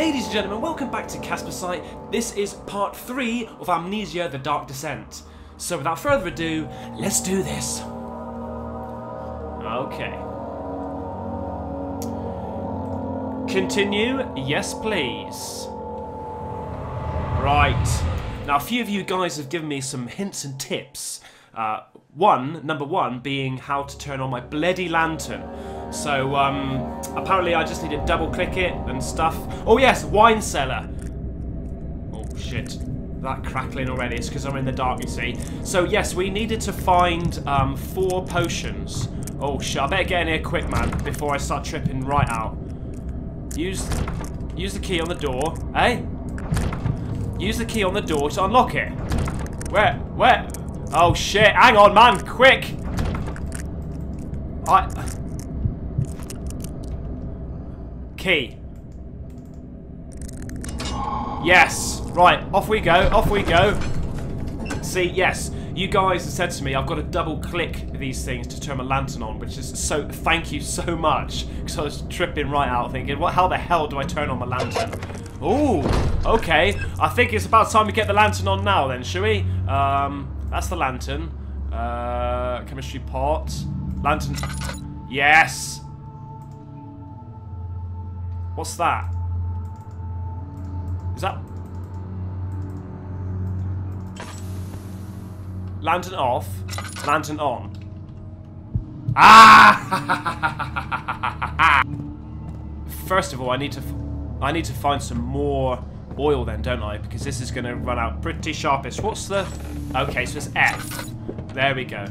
Ladies and gentlemen, welcome back to Caspersight. This is part 3 of Amnesia The Dark Descent. So without further ado, let's do this. Okay. Continue? Yes, please. Right. Now, a few of you guys have given me some hints and tips. Uh, one, number one, being how to turn on my bloody lantern. So, um, apparently I just need to double click it and stuff. Oh yes, wine cellar. Oh shit, that crackling already. It's because I'm in the dark, you see. So yes, we needed to find um, four potions. Oh shit, I better get in here quick, man, before I start tripping right out. Use, use the key on the door, eh? Use the key on the door to unlock it. Where, where? Oh shit, hang on, man, quick! I... Key. Yes. Right, off we go, off we go. See, yes, you guys have said to me I've got to double click these things to turn my lantern on, which is so, thank you so much. Because I was tripping right out thinking, what, how the hell do I turn on my lantern? Ooh, okay. I think it's about time we get the lantern on now then, shall we? Um, that's the lantern. Uh, chemistry pot. Lantern. Yes. What's that? Is that... Lantern off. Lantern on. Ah! First of all, I need to... I need to find some more oil then, don't I? Because this is going to run out pretty sharpish. What's the... Okay, so it's F. There we go.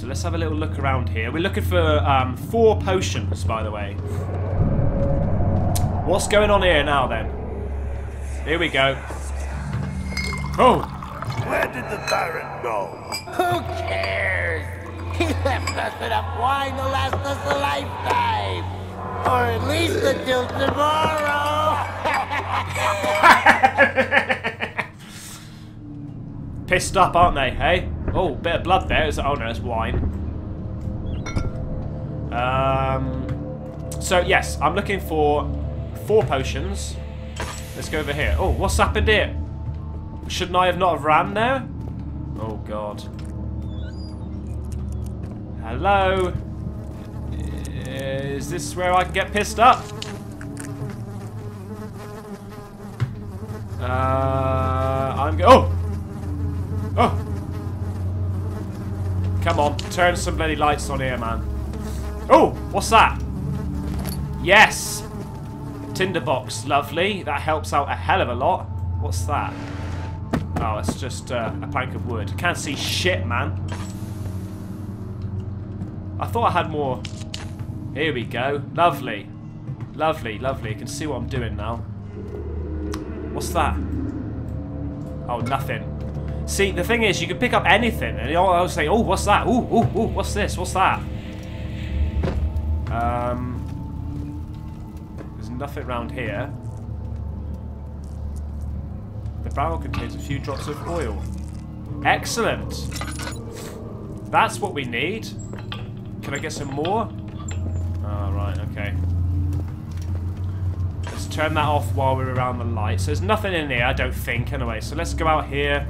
So let's have a little look around here. We're looking for um, four potions, by the way. What's going on here now, then? Here we go. Oh! Where did the Baron go? Who cares? He left us enough wine to last us a lifetime. Or at least until tomorrow. Pissed up, aren't they, hey? Oh, bit of blood there. Oh no, it's wine. Um, so yes, I'm looking for four potions. Let's go over here. Oh, what's happened here? Shouldn't I have not have ran there? Oh god. Hello? Is this where I can get pissed up? Uh, I'm go- Oh! Oh! Come on, turn some bloody lights on here, man. Oh, what's that? Yes! Tinderbox, lovely. That helps out a hell of a lot. What's that? Oh, it's just uh, a plank of wood. Can't see shit, man. I thought I had more. Here we go. Lovely. Lovely, lovely. You can see what I'm doing now. What's that? Oh, nothing. See, the thing is, you can pick up anything, and I was say, oh, what's that? Ooh, ooh, ooh, what's this? What's that? Um, there's nothing around here. The barrel contains a few drops of oil. Excellent. That's what we need. Can I get some more? Oh, right, okay. Let's turn that off while we're around the light. So there's nothing in here, I don't think, anyway. So let's go out here.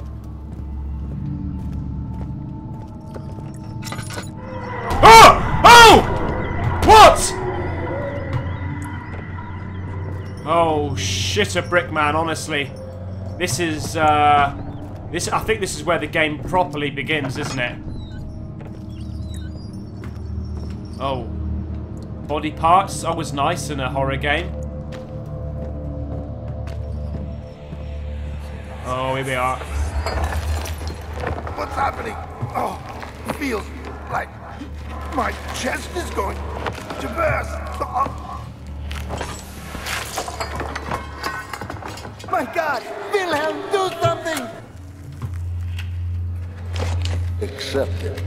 Brick man, honestly. This is, uh... This, I think this is where the game properly begins, isn't it? Oh. Body parts, always nice in a horror game. Oh, here we are. What's happening? Oh, feels like my chest is going to burst. Oh, My God, Wilhelm, do something! Accept it.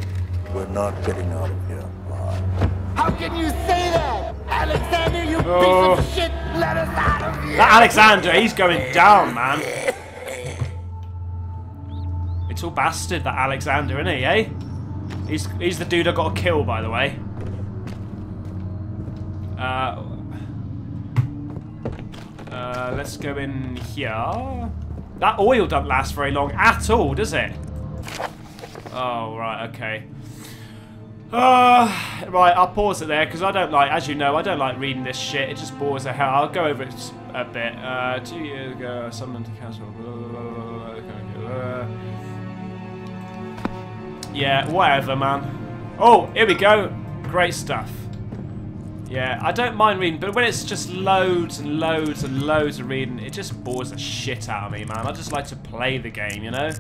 We're not getting out of here alive. How can you say that? Alexander, you Oh. piece of shit! Let us out of here! That Alexander, he's going down, man. Little bastard, that Alexander, isn't he, eh? He's, he's the dude I got to kill, by the way. Uh, Uh, let's go in here. That oil doesn't last very long at all, does it? Oh, right, okay. Uh, right, I'll pause it there because I don't like, as you know, I don't like reading this shit. It just bores the hell. I'll go over it a bit. Uh, two years ago, someone to cancel. Yeah, whatever, man. Oh, here we go. Great stuff. Yeah, I don't mind reading, but when it's just loads and loads and loads of reading, it just bores the shit out of me, man. I just like to play the game, you know?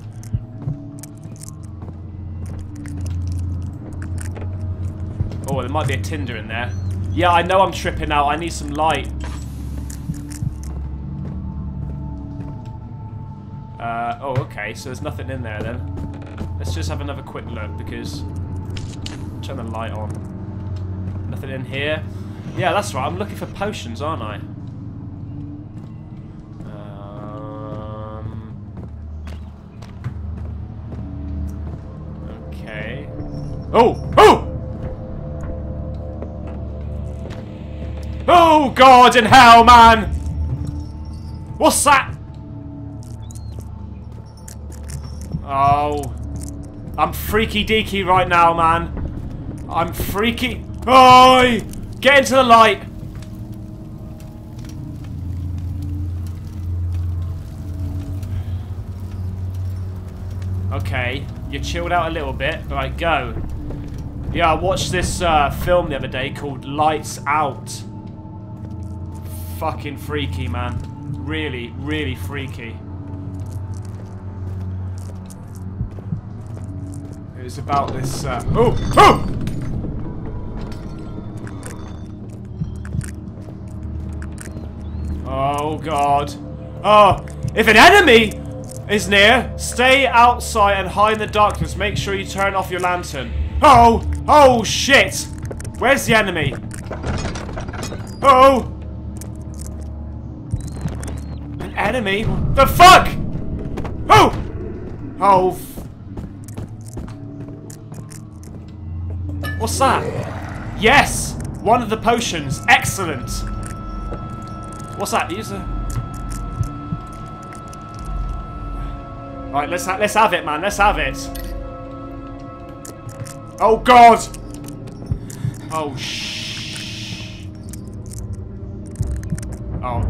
Oh, there might be a Tinder in there. Yeah, I know I'm tripping out. I need some light. Uh, oh, okay. So there's nothing in there then. Let's just have another quick look because... Turn the light on. Nothing in here. Yeah, that's right. I'm looking for potions, aren't I? Um, okay. Oh! Oh! Oh, God in hell, man! What's that? Oh. I'm freaky deaky right now, man. I'm freaky. Oh! Get into the light! Okay, you chilled out a little bit. Right, go. Yeah, I watched this uh, film the other day called Lights Out. Fucking freaky, man. Really, really freaky. It was about this. Uh, oh! Oh! Oh, God. Oh, if an enemy is near, stay outside and hide in the darkness. Make sure you turn off your lantern. Oh! Oh, shit! Where's the enemy? Oh! An enemy? The fuck? Oh! Oh. What's that? Yes! One of the potions. Excellent. What's that? Use a... Right, let's ha let's have it, man. Let's have it. Oh God! Oh shh. Oh.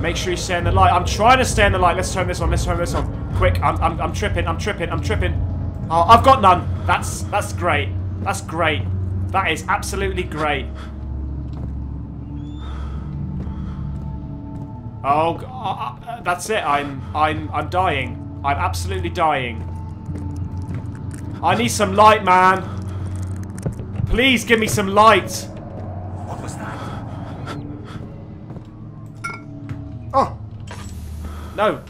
Make sure you stay in the light. I'm trying to stay in the light. Let's turn this on. Let's turn this on. Quick! I'm I'm I'm tripping. I'm tripping. I'm tripping. Oh, I've got none. That's that's great. That's great. That is absolutely great. Oh, uh, uh, that's it. I'm, I'm, I'm dying. I'm absolutely dying. I need some light, man. Please give me some light. What was that? Oh. No.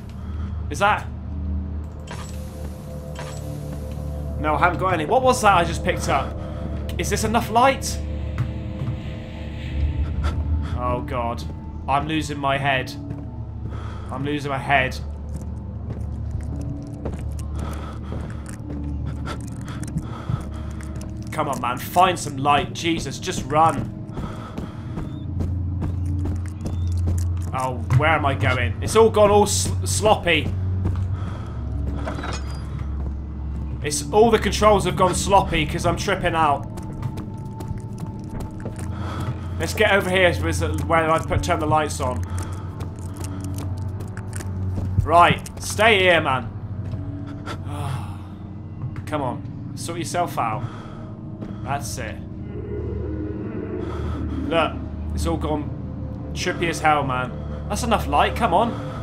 Is that? No, I haven't got any. What was that I just picked up? Is this enough light? Oh god. I'm losing my head. I'm losing my head. Come on, man. Find some light. Jesus, just run. Oh, where am I going? It's all gone all sl sloppy. It's all the controls have gone sloppy because I'm tripping out. Let's get over here where I put turn the lights on. Right, stay here, man. Come on, sort yourself out. That's it. Look, it's all gone trippy as hell, man. That's enough light, come on.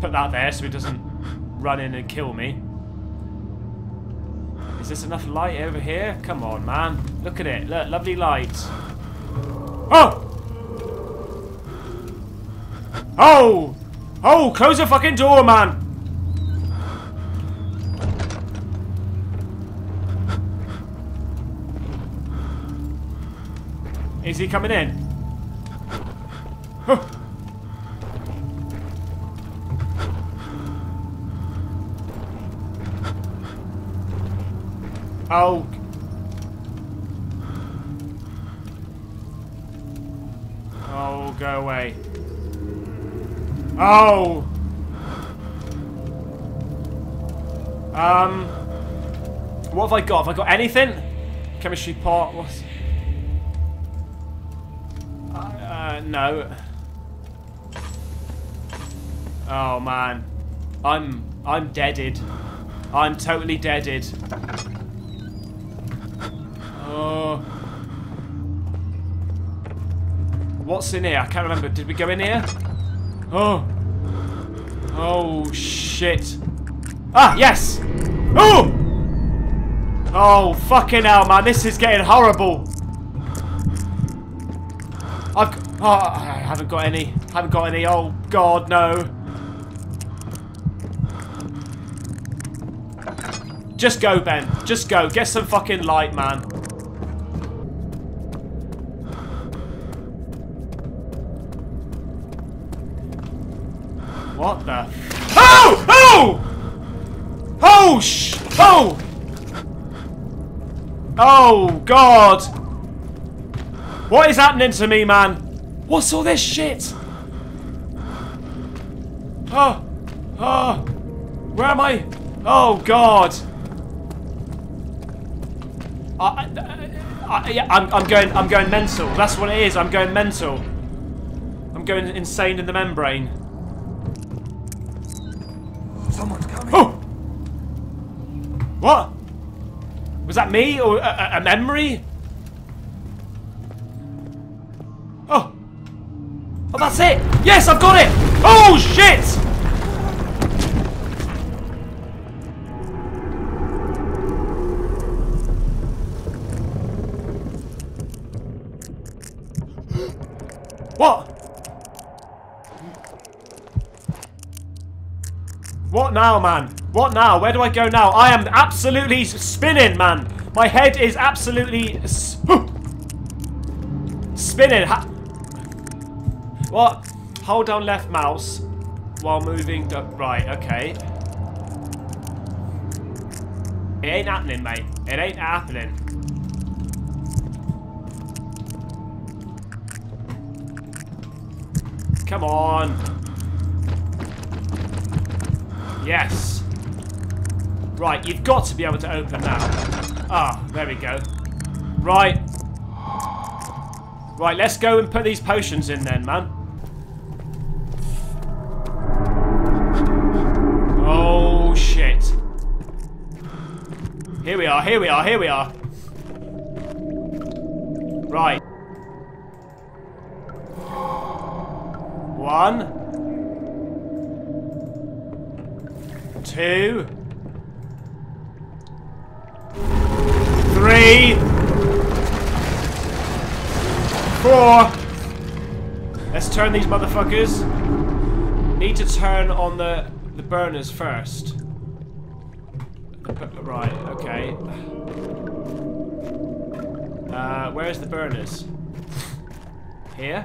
put that there so he doesn't run in and kill me. Is this enough light over here? Come on, man. Look at it. Look, lovely light. Oh! Oh! Oh, close the fucking door, man! Is he coming in? Oh. Oh, go away. Oh! Um... What have I got? Have I got anything? Chemistry pot, what's... Uh, no. Oh, man. I'm... I'm deaded. I'm totally deaded. Oh... What's in here? I can't remember. Did we go in here? Oh. Oh, shit. Ah, yes! Oh! Oh, fucking hell, man. This is getting horrible. I've... Oh, I haven't got any. haven't got any. Oh, God, no. Just go, Ben. Just go. Get some fucking light, man. What the? Oh! Oh! Oh! Sh! Oh! Oh God! What is happening to me, man? What's all this shit? Oh! Oh! Where am I? Oh God! I, I, I, yeah, I'm, I'm going. I'm going mental. That's what it is. I'm going mental. I'm going insane in the membrane. What? Was that me or a, a, memory? Oh! Oh, that's it! Yes, I've got it! Oh, shit! What? What now, man? What now? Where do I go now? I am absolutely spinning, man. My head is absolutely spinning. Ha what? Hold down left mouse while moving. the right, okay. It ain't happening, mate. It ain't happening. Come on. Yes. Right, you've got to be able to open now. Ah, there we go. Right. Right, let's go and put these potions in then, man. Oh, shit. Here we are, here we are, here we are. Right. One. Two. Three. Four. Let's turn these motherfuckers. Need to turn on the the burners first. Right, okay. Uh, where's the burners? Here?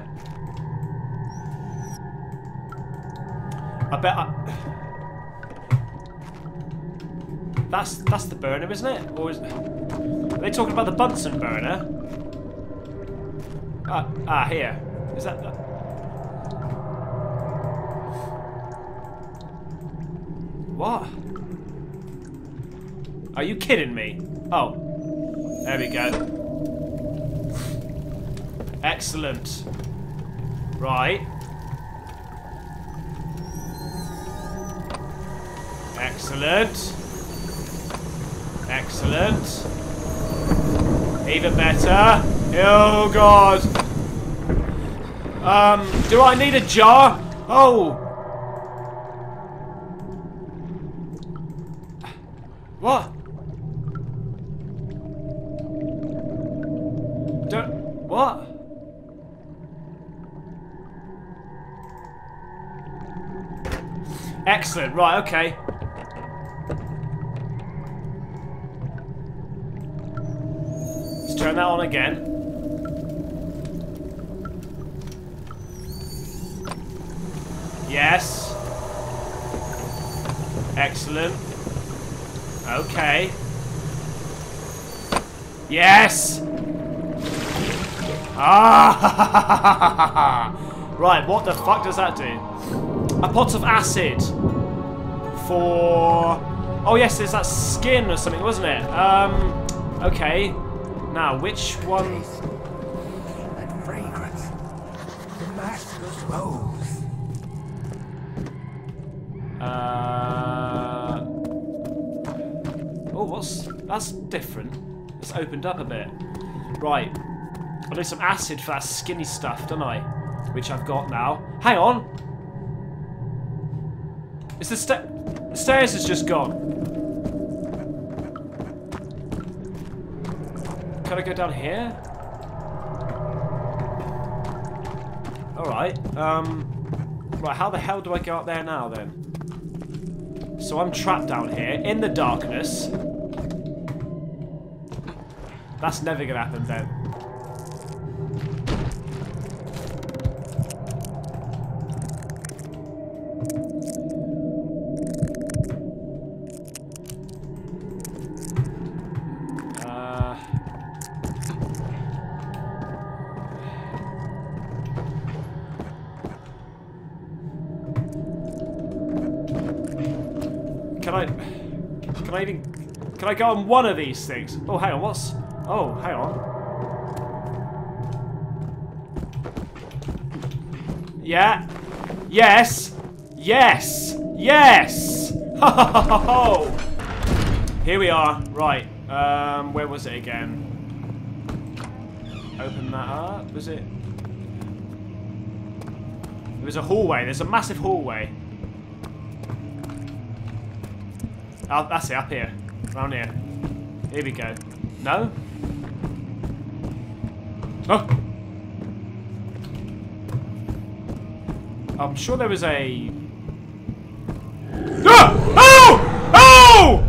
I bet I... That's that's the burner, isn't it? Or is are they talking about the Bunsen burner? Ah, ah, here. Is that? The... What? Are you kidding me? Oh, there we go. Excellent. Right. Excellent. Excellent. Even better. Oh, God. Um, do I need a jar? Oh. What? Don't... What? Excellent. Right, okay. Let's turn that on again. Yes. Excellent. Okay. Yes! Ah! right, what the fuck does that do? A pot of acid. For... Oh yes, there's that skin or something, wasn't it? Um, okay. Now, which one... That fragrance. The master's rose. Uh... Oh, what's... That's different. It's opened up a bit. Right. I need some acid for that skinny stuff, don't I? Which I've got now. Hang on! Is the sta the stairs has just gone. I go down here? Alright, um... Right, how the hell do I go up there now, then? So I'm trapped down here, in the darkness. That's never gonna happen, then. Can I even... Can I go on one of these things? Oh, hang on, what's... Oh, hang on. Yeah. Yes. Yes. Yes. Ho ho ho ho. Here we are. Right. Um, where was it again? Open that up. Was it? There was a hallway. There's a massive hallway. Oh, that's it. Up here. Around here. Here we go. No? Oh! I'm sure there was a... Ah! Oh! Oh!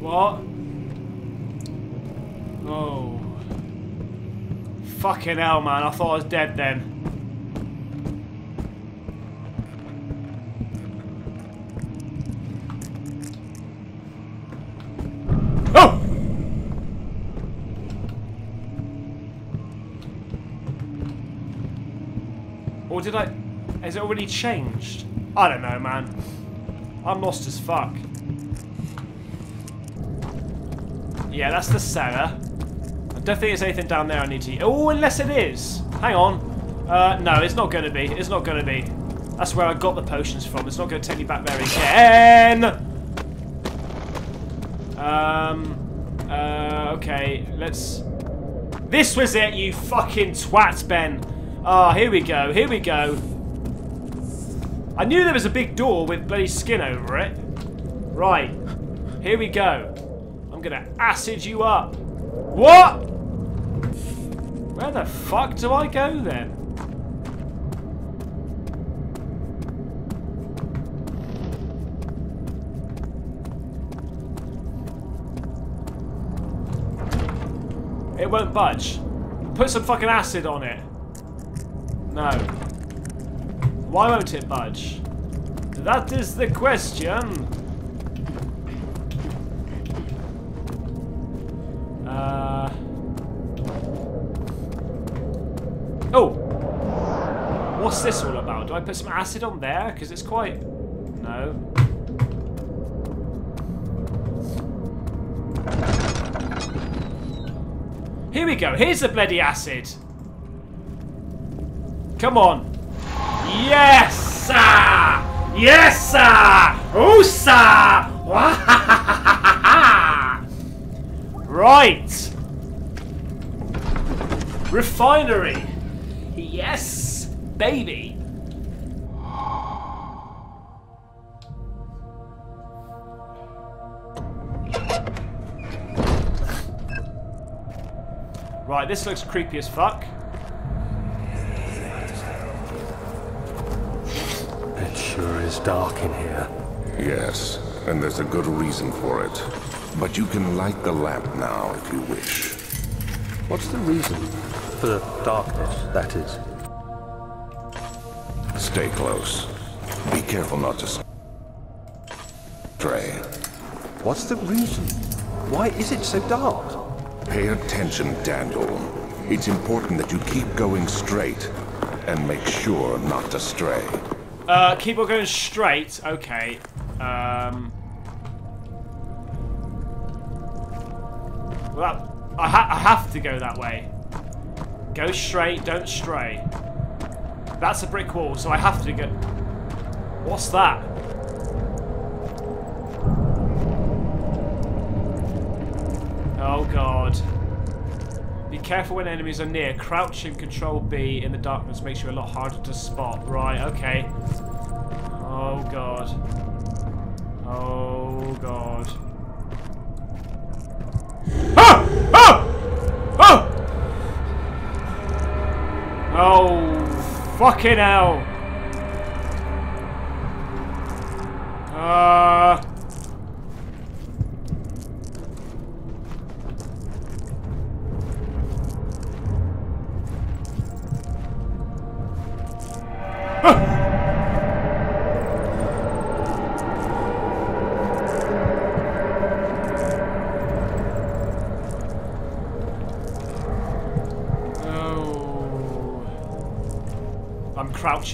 What? Oh. Fucking hell, man. I thought I was dead then. Oh! Or did I... Has it already changed? I don't know, man. I'm lost as fuck. Yeah, that's the cellar. Don't think there's anything down there I need to... Oh, unless it is. Hang on. Uh, no, it's not going to be. It's not going to be. That's where I got the potions from. It's not going to take me back there again. Um. Uh, okay, let's... This was it, you fucking twat, Ben. Ah, oh, here we go. Here we go. I knew there was a big door with bloody skin over it. Right. Here we go. I'm gonna acid you up. What? Where the fuck do I go then? It won't budge. Put some fucking acid on it. No. Why won't it budge? That is the question. What's this all about? Do I put some acid on there? Because it's quite... No. Here we go. Here's the bloody acid. Come on. Yes, sir! Yes, sir! Oh, sir! right. Refinery. Yes, baby. Right, this looks creepy as fuck. It sure is dark in here. Yes, and there's a good reason for it. But you can light the lamp now if you wish. What's the reason? For the darkness, that is. Stay close. Be careful not to stray. What's the reason? Why is it so dark? Pay attention, Daniel. It's important that you keep going straight and make sure not to stray. Uh, keep on going straight. Okay. Um. Well, I, ha I have to go that way. Go straight, don't stray. That's a brick wall, so I have to go. What's that? Oh god. Be careful when enemies are near. Crouch and control B in the darkness makes you a lot harder to spot. Right, okay. Oh god. Oh god. Ah! Ah! Oh! Oh, fucking hell. Uh...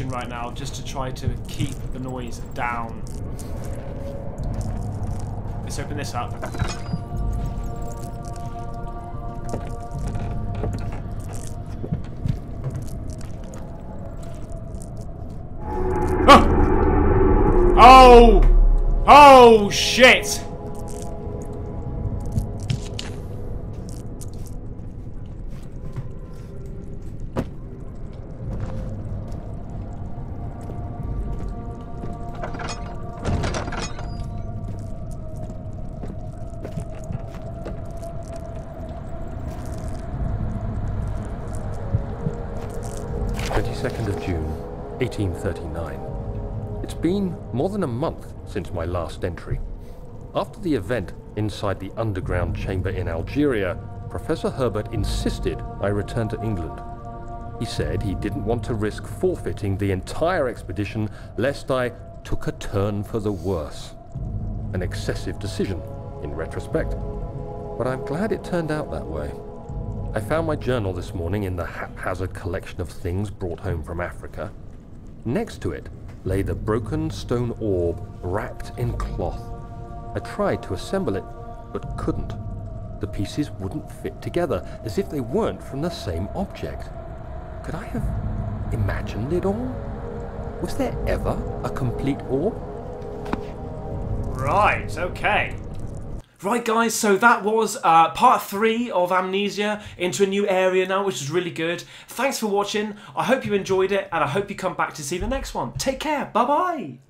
right now just to try to keep the noise down. Let's open this up. Oh! Oh, shit! 1839. It's been more than a month since my last entry. After the event inside the underground chamber in Algeria, Professor Herbert insisted I return to England. He said he didn't want to risk forfeiting the entire expedition lest I took a turn for the worse. An excessive decision, in retrospect. But I'm glad it turned out that way. I found my journal this morning in the haphazard collection of things brought home from Africa. Next to it lay the broken stone orb wrapped in cloth. I tried to assemble it, but couldn't. The pieces wouldn't fit together, as if they weren't from the same object. Could I have imagined it all? Was there ever a complete orb? Right, okay. Right, guys, so that was uh, part three of Amnesia into a new area now, which is really good. Thanks for watching. I hope you enjoyed it, and I hope you come back to see the next one. Take care. Bye bye.